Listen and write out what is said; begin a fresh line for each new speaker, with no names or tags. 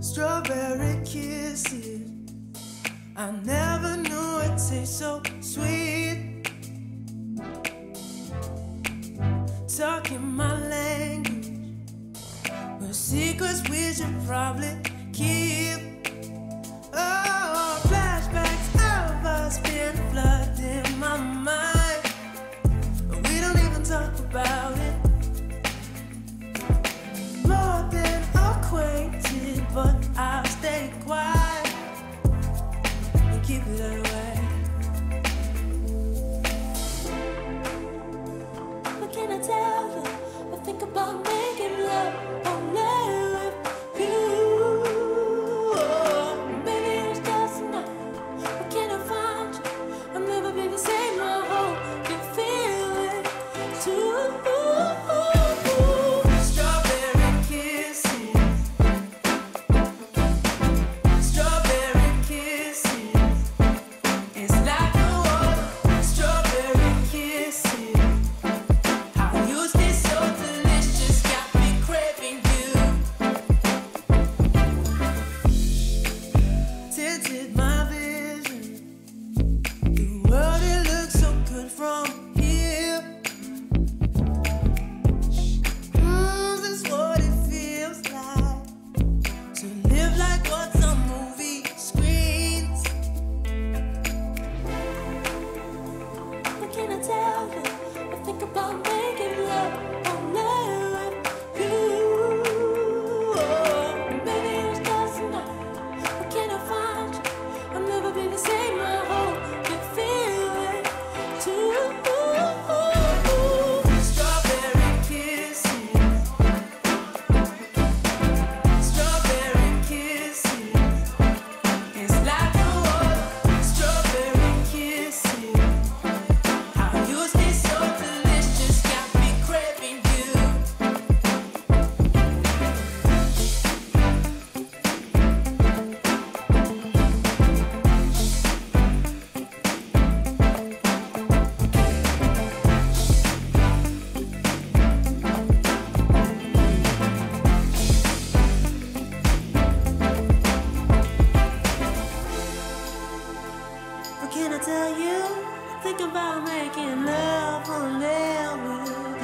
Strawberry kisses. I never knew it tasted so sweet. Talking my language With secrets we should probably keep.
Can I tell you? Think about making love
on
air with